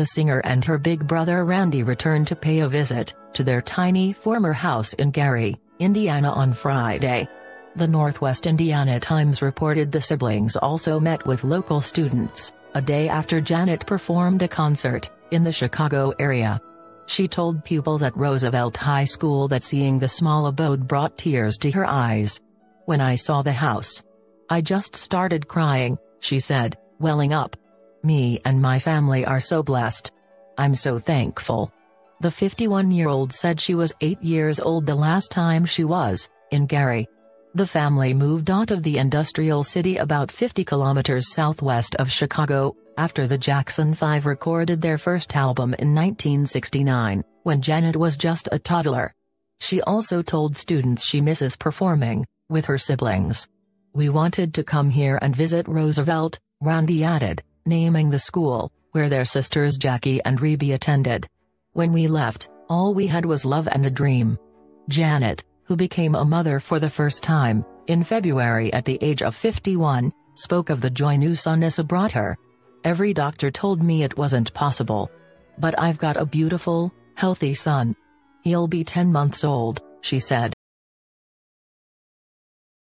The singer and her big brother Randy returned to pay a visit to their tiny former house in Gary, Indiana on Friday. The Northwest Indiana Times reported the siblings also met with local students, a day after Janet performed a concert in the Chicago area. She told pupils at Roosevelt High School that seeing the small abode brought tears to her eyes. When I saw the house, I just started crying, she said, welling up. Me and my family are so blessed. I'm so thankful. The 51 year old said she was 8 years old the last time she was in Gary. The family moved out of the industrial city about 50 kilometers southwest of Chicago, after the Jackson 5 recorded their first album in 1969, when Janet was just a toddler. She also told students she misses performing, with her siblings. We wanted to come here and visit Roosevelt, Randy added, naming the school, where their sisters Jackie and Rebbie attended. When we left, all we had was love and a dream. Janet, who became a mother for the first time, in February at the age of 51, spoke of the joy new son Eissa brought her. Every doctor told me it wasn't possible. But I've got a beautiful, healthy son. He'll be 10 months old, she said.